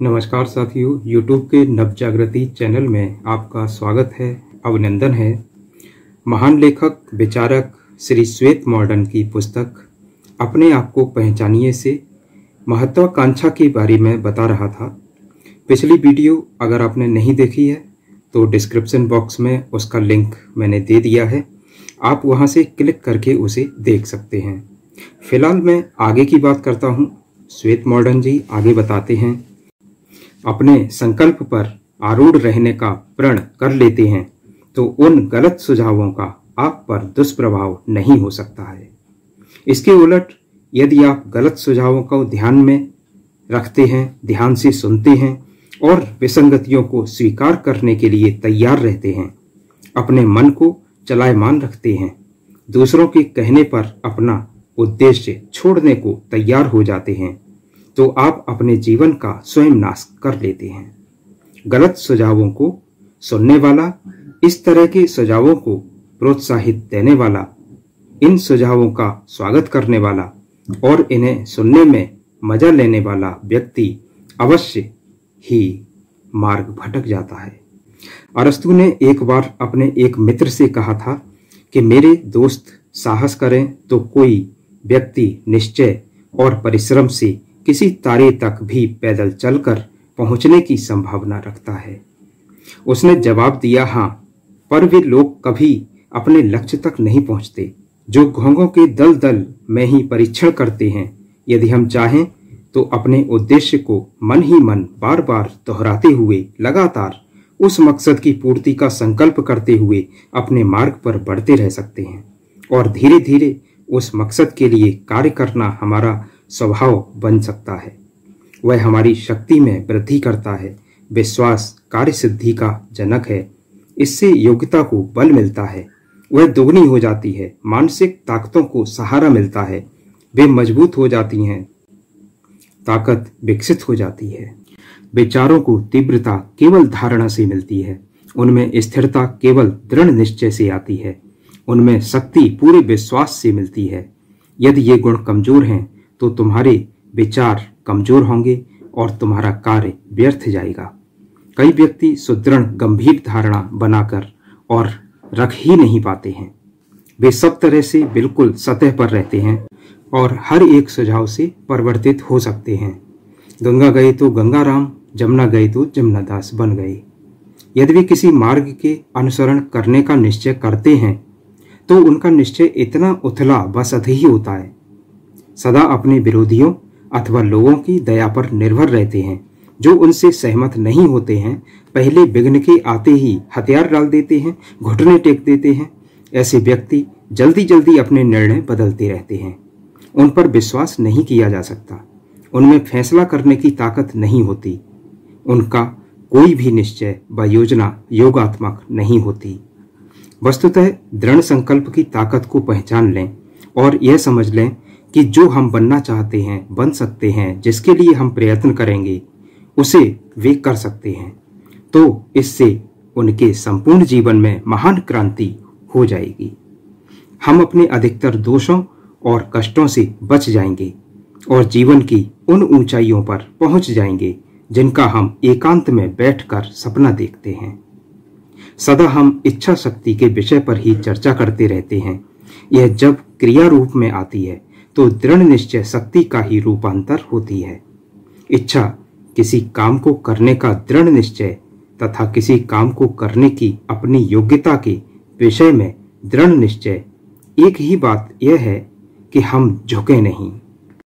नमस्कार साथियों यूट्यूब के नव जागृति चैनल में आपका स्वागत है, अभिनंदन है। महान लेखक, विचारक श्री श्वेत मॉडर्न की पुस्तक, अपने आप को पहचानिए से महत्वाकांक्षा के बारे में बता रहा था। पिछली वीडियो अगर आपने नहीं देखी है तो डिस्क्रिप्शन बॉक्स में उसका लिंक मैंने दे दिया है। आप वहाँ से क्लिक करके उसे देख सकते हैं। फ़िलहाल मैं आगे की बात करता हूँ। श्वेत मॉडर्न जी आगे बताते हैं। अपने संकल्प पर आरूढ़ रहने का प्रण कर लेते हैं तो उन गलत सुझावों का आप पर दुष्प्रभाव नहीं हो सकता है। इसके उलट, यदि आप गलत सुझावों को ध्यान में रखते हैं, ध्यान से सुनते हैं, और विसंगतियों को स्वीकार करने के लिए तैयार रहते हैं, अपने मन को चलायमान रखते हैं, दूसरों के कहने पर अपना उद्देश्य छोड़ने को तैयार हो जाते हैं तो आप अपने जीवन का स्वयं नाश कर लेते हैं। गलत सुझावों को सुनने वाला, इस तरह के सुझावों को प्रोत्साहित देने वाला, इन सुझावों का स्वागत करने वाला और इन्हें सुनने में मज़ा लेने वाला व्यक्ति अवश्य ही मार्ग भटक जाता है। अरस्तु ने एक बार अपने एक मित्र से कहा था कि मेरे दोस्त साहस करें तो कोई व्यक्ति निश्चय और परिश्रम से किसी तारे तक भी पैदल चलकर पहुँचने की संभावना रखता है। उसने जवाब दिया हाँ पर वे लोग कभी अपने लक्ष्य तक नहीं पहुँचते। जो घोंघों के दल दल में ही परीक्षण करते हैं, यदि हम चाहें तो अपने उद्देश्य को मन ही मन बार बार दोहराते हुए लगातार उस मकसद की पूर्ति का संकल्प करते हुए अपने मार्ग पर बढ़ते रह सकते हैं और धीरे धीरे उस मकसद के लिए कार्य करना हमारा स्वभाव बन सकता है। वह हमारी शक्ति में वृद्धि करता है। विश्वास कार्य सिद्धि का जनक है। इससे योग्यता को बल मिलता है। वह दोगुनी हो जाती है। मानसिक ताकतों को सहारा मिलता है। वे मज़बूत हो जाती हैं। ताकत विकसित हो जाती है। विचारों को तीव्रता केवल धारणा से मिलती है। उनमें स्थिरता केवल दृढ़ निश्चय से आती है। उनमें शक्ति पूरे विश्वास से मिलती है। यदि ये गुण कमज़ोर हैं तो तुम्हारे विचार कमज़ोर होंगे और तुम्हारा कार्य व्यर्थ जाएगा। कई व्यक्ति सुदृढ़, गंभीर धारणा बनाकर और रख ही नहीं पाते हैं। वे सब तरह से बिल्कुल सतह पर रहते हैं और हर एक सुझाव से परिवर्तित हो सकते हैं। गंगा गए तो गंगा राम जमुना गए तो जमुना दास बन गए। यदि वे किसी मार्ग के अनुसरण करने का निश्चय करते हैं तो उनका निश्चय इतना उथला व ही होता है। सदा अपने विरोधियों अथवा लोगों की दया पर निर्भर रहते हैं, जो उनसे सहमत नहीं होते हैं, पहले विघ्न के आते ही हथियार डाल देते हैं, घुटने टेक देते हैं। ऐसे व्यक्ति जल्दी जल्दी अपने निर्णय बदलते रहते हैं। उन पर विश्वास नहीं किया जा सकता। उनमें फैसला करने की ताकत नहीं होती। उनका कोई भी निश्चय व योजना योगात्मक नहीं होती। वस्तुतः दृढ़ संकल्प की ताकत को पहचान लें और यह समझ लें कि जो हम बनना चाहते हैं, बन सकते हैं, जिसके लिए हम प्रयत्न करेंगे, उसे वे कर सकते हैं। तो इससे उनके संपूर्ण जीवन में महान क्रांति हो जाएगी। हम अपने अधिकतर दोषों और कष्टों से बच जाएँगे और जीवन की उन ऊंचाइयों पर पहुँच जाएँगे, जिनका हम एकांत में बैठकर सपना देखते हैं। सदा हम इच्छा शक्ति के विषय पर ही चर्चा करते रहते हैं। यह जब क्रिया रूप में आती है तो दृढ़ निश्चय शक्ति का ही रूपांतर होती है। इच्छा किसी काम को करने का दृढ़ निश्चय तथा किसी काम को करने की अपनी योग्यता के विषय में दृढ़ निश्चय। एक ही बात यह है कि हम झुके नहीं।